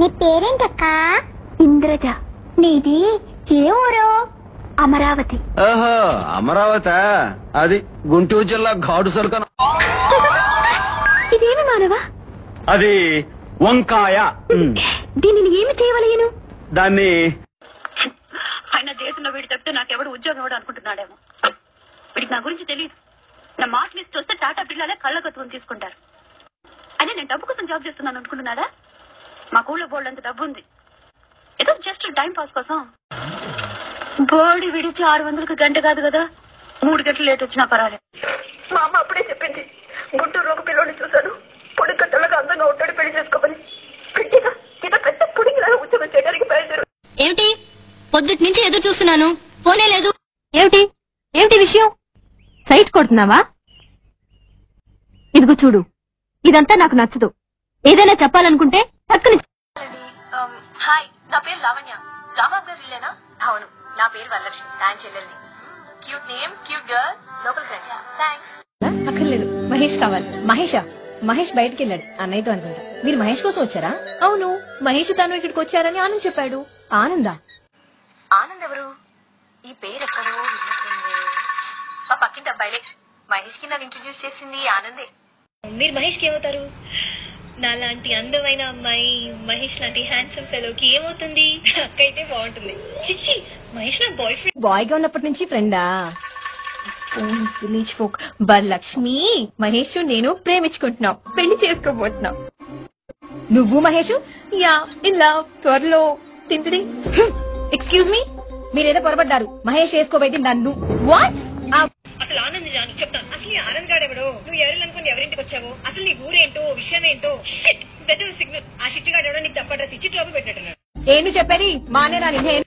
నీ పేరేంటక్కా? ఇంద్రజ. నీది ఏ ఊరు అమరావతి. ఓహో అమరావతి. అది గుంటూరు జిల్లా ఘాడు సరుకన. ఇదేమి మానవా? అది వంకాయ. దీనిని ఏమి చేయవలయను దాన్ని ఆయన దేశంలో వీడి తప్పితే నాకెవడు ఉద్యోగం ఇవ్వడు అనుకుంటున్నాడేమో. వీడికి నా గురించి తెలియదు నా మార్క్ లిస్ట్ చూస్తే టాటా బిర్లాలే కళ్ళ తీసుకుంటారు. అయినా నేను డబ్బు కోసం జాబ్ చేస్తున్నాను అనుకుంటున్నాడా? మా ఊళ్ళో బోల్డ్ అంత డబ్బు ఉంది. ఏదో జస్ట్ టైం పాస్ కోసం. బాడీ విడిచి ఆరు వందలకి గంట కాదు కదా? మూడు గంటలు లేట్ వచ్చినా పర్వాలేదు. మా అమ్మ అప్పుడే చెప్పింది. గుంటూరు ఒక పిల్లోని చూశాను. పొడి కట్టలుగా అందంగా ఉంటాడు పెళ్ళి చేసుకోమని. పెద్ద పుడిగిలాగా ఉద్యోగం చేయడానికి బయలుదేరు. ఏమిటి? పొద్దుటి నుంచి ఎదురు చూస్తున్నాను. ఫోనే లేదు. ఏమిటి? ఏమిటి విషయం? సైట్ కొడుతున్నావా? ఇదిగో చూడు. ఇదంతా నాకు నచ్చదు. ఏదైనా చెప్పాలనుకుంటే హాయ్ నా పేరు లావణ్య. రామాబ్ గారు ఇల్లేనా? అవును నా పేరు వరలక్ష్మి ఆయన చెల్లెల్ని. Cute name cute girl local friend thanks అక్కర్లేదు. మహేష్ కావాలి. మహేషా మహేష్ బయటికి వెళ్ళాడు. అన్నయ్యతో అనుకుంటా. మీరు మహేష్ కోసం వచ్చారా? అవును మహేష్ తను ఇక్కడికి వచ్చారని ఆనంద్ చెప్పాడు. ఆనందా? ఆనంద్ ఎవరు? ఈ పేరు ఎక్కడో మా పక్కింటి అబ్బాయిలే. మహేష్కి నన్ను ఇంట్రడ్యూస్ చేసింది ఆనందే. మీరు మహేష్కి ఏమవుతారు? నాలాంటి అందమైన అమ్మాయి మహేష్ లాంటి హ్యాండ్సమ్ ఫెలోకి ఏమవుతుంది? అక్క బాగుంటుంది. చిచ్చి మహేష్ నా బాయ్ ఫ్రెండ్ బాయ్గా ఉన్నప్పటి నుంచి ఫ్రెండా వరలక్ష్మి మహేష్ నేను ప్రేమించుకుంటున్నాం. పెళ్ళి చేసుకోబోతున్నాం. నువ్వు మహేష్? యా ఇన్ లవ్ త్వరలో. తింటిది ఎక్స్క్యూజ్ మీ మీరేదో పొరపడ్డారు మహేష్ వేసుకోబోయేది నన్ను వాట్ అసలు ఆనంద్ రాని చెప్తాను. అసలు ఈ ఆనంద్ గాడు ఎవడో నువ్వు ఎవరు అనుకుని ఎవరింటికి వచ్చావో? అసలు నీ ఊరేంటో? విషయం ఏంటో పెద్ద సిగ్నల్ ఆ షిట్ గాడు ఎవడో నీకు తప్ప డ్రెస్ ఇచ్చి ట్రోపు పెట్టినట్టున్నాడు. ఏంటి చెప్పేది? మానే